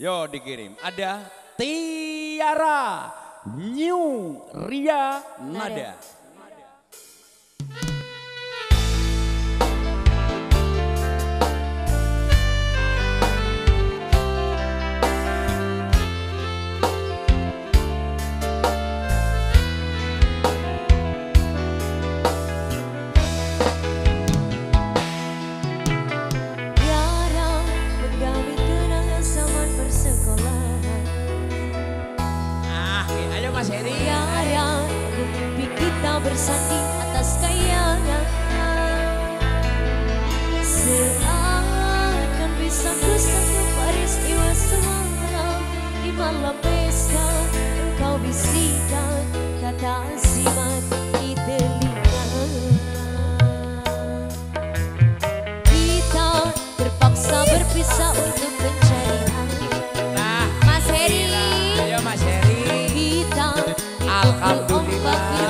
Yo dikirim. Ada Tiara New Ria Nada. Nada. Mas Heri. Tiara, kita bersanding atas kayangan. Seakan bisa bersatu peristiwa semalam di malam pesta engkau bisikan kata Alhamdulillah.